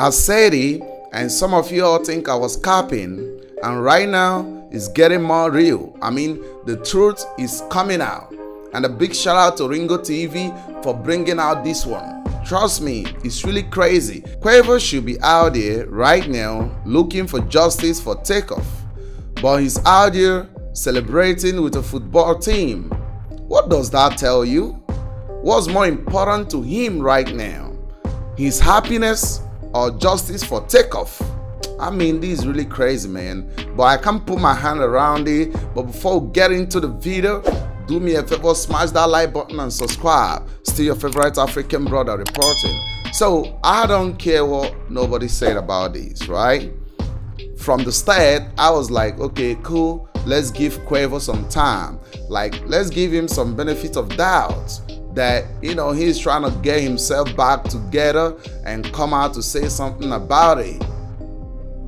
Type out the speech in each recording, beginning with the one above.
I said it, and some of you all think I was capping, and right now it's getting more real. I mean, the truth is coming out. And a big shout out to Ringo TV for bringing out this one. Trust me, it's really crazy. Quavo should be out there right now looking for justice for takeoff, but he's out there celebrating with a football team. What does that tell you? What's more important to him right now? His happiness or justice for takeoff? I mean, this is really crazy, man. But I can't put my hand around it. But before we get into the video, do me a favor, smash that like button and subscribe. Still your favorite African brother reporting. So I don't care what nobody said about this, right? From the start, I was like, okay, cool. Let's give Quavo some time. Like, let's give him some benefit of doubt that you know he's trying to get himself back together and come out to say something about it.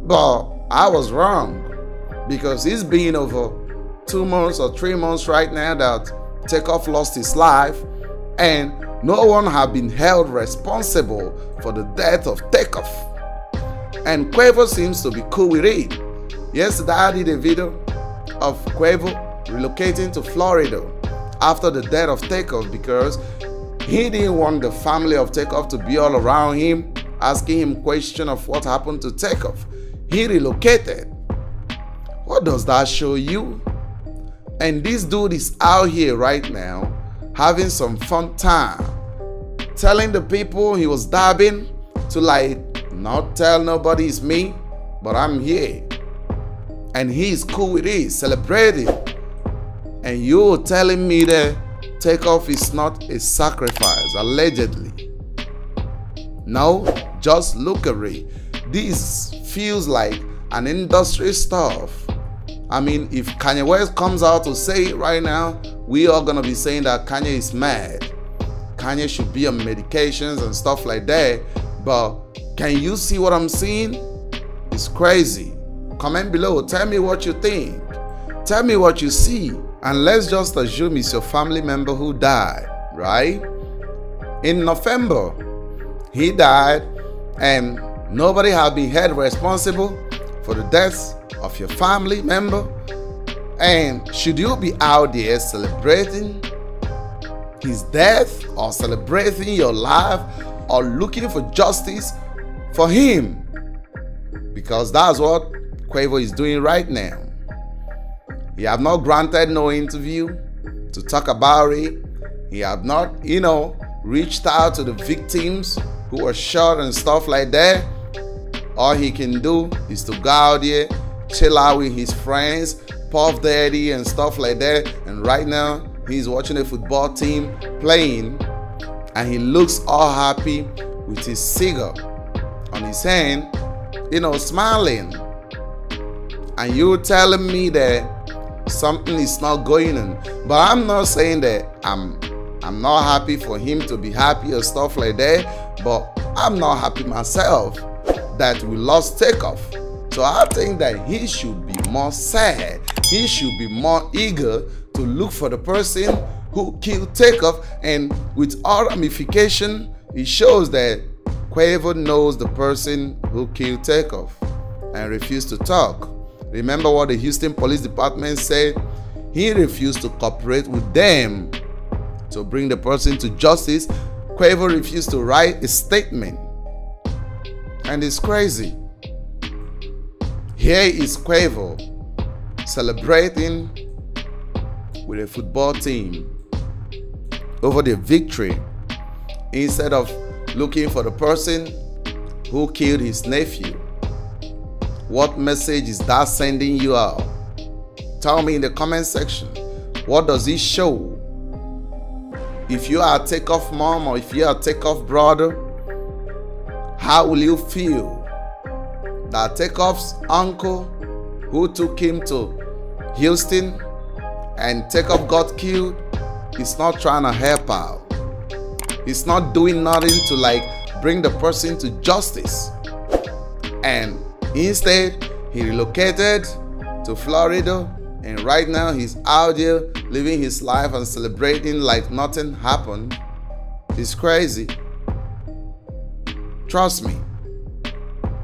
But I was wrong because it's been over two months or three months right now that Takeoff lost his life, and no one have been held responsible for the death of Takeoff. And Quavo seems to be cool with it. Yesterday I did a video of Quavo relocating to Florida after the death of Takeoff because he didn't want the family of Takeoff to be all around him asking him question of what happened to Takeoff. He relocated. What does that show you? And this dude is out here right now having some fun time. Telling the people he was dabbing to like not tell nobody it's me, but I'm here. And he's cool with it, celebrating. And you're telling me that takeoff is not a sacrifice, allegedly. No, just look at it. This feels like an industry stuff. I mean, if Kanye West comes out to say it right now, we are gonna be saying that Kanye is mad. Kanye should be on medications and stuff like that. But can you see what I'm seeing? It's crazy. Comment below. Tell me what you think. Tell me what you see. And let's just assume it's your family member who died, right? In November, he died, and nobody has been held responsible for the deaths of your family member. And should you be out there celebrating his death or celebrating your life or looking for justice for him? Because that's what Quavo is doing right now. He have not granted no interview to talk about it. He have not, you know, reached out to the victims who were shot and stuff like that. All he can do is to go out there, chill out with his friends, Puff Daddy and stuff like that. And right now, he's watching a football team playing and he looks all happy with his cigar on his hand, you know, smiling. And you telling me that something is not going on. But I'm not saying that I'm I'm not happy for him to be happy or stuff like that. But I'm not happy myself that we lost takeoff. So I think that he should be more sad. He should be more eager to look for the person who killed takeoff. And with all ramification, it shows that Quavo knows the person who killed takeoff and refused to talk. Remember what the Houston Police Department said? He refused to cooperate with them to bring the person to justice. Quavo refused to write a statement. And it's crazy. Here is Quavo celebrating with a football team over the victory instead of looking for the person who killed his nephew. What message is that sending you out? Tell me in the comment section. What does it show? If you are a takeoff mom or if you are a takeoff brother, how will you feel that takeoff's uncle who took him to Houston and takeoff got killed is not trying to help out? He's not doing nothing to like bring the person to justice. And Instead, he relocated to Florida and right now he's out there living his life and celebrating like nothing happened. It's crazy. Trust me.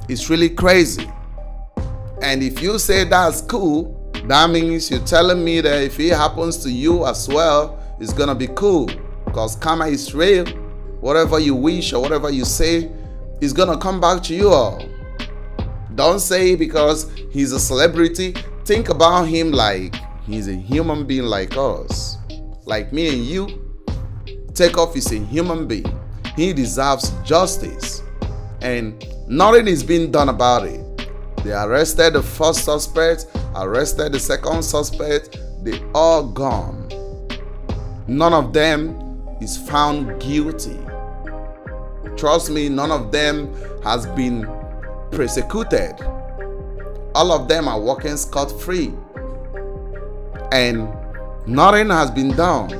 It's really crazy. And if you say that's cool, that means you're telling me that if it happens to you as well, it's gonna be cool. Because karma is real. Whatever you wish or whatever you say is gonna come back to you all. Don't say because he's a celebrity. Think about him like he's a human being like us. Like me and you. Takeoff is a human being. He deserves justice. And nothing is being done about it. They arrested the first suspect, arrested the second suspect, they all gone. None of them is found guilty. Trust me, none of them has been persecuted. All of them are walking scot free. And nothing has been done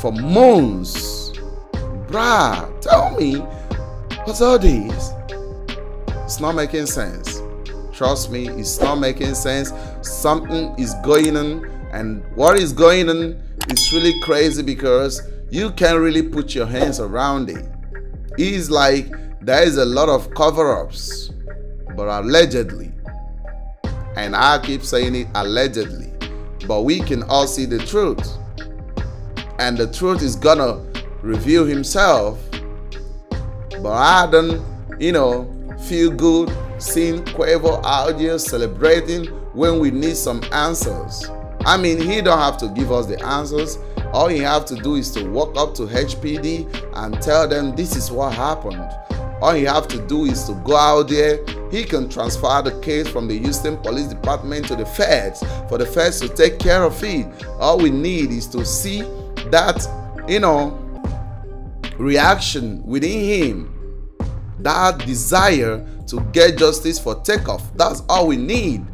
for months. Bruh, tell me, what's all this? It's not making sense. Trust me, it's not making sense. Something is going on, and what is going on is really crazy because you can't really put your hands around it. It's like there is a lot of cover ups, but allegedly, and I keep saying it allegedly, but we can all see the truth. And the truth is gonna reveal himself. But I don't, you know, feel good seeing Quavo out here celebrating when we need some answers. I mean, he don't have to give us the answers. All he have to do is to walk up to HPD and tell them this is what happened. All he have to do is to go out there. He can transfer the case from the Houston Police Department to the feds for the feds to take care of it. All we need is to see that, you know, reaction within him that desire to get justice for takeoff. That's all we need.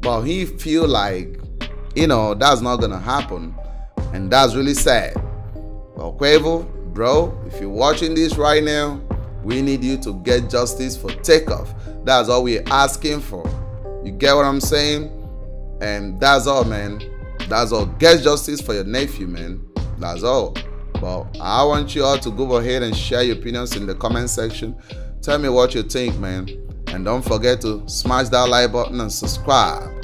But he feel like, you know, that's not gonna happen. And that's really sad. But Quavo, bro, if you're watching this right now, we need you to get justice for takeoff. That's all we're asking for. You get what I'm saying? And that's all, man. That's all. Get justice for your nephew, man. That's all. But I want you all to go ahead and share your opinions in the comment section. Tell me what you think, man. And don't forget to smash that like button and subscribe.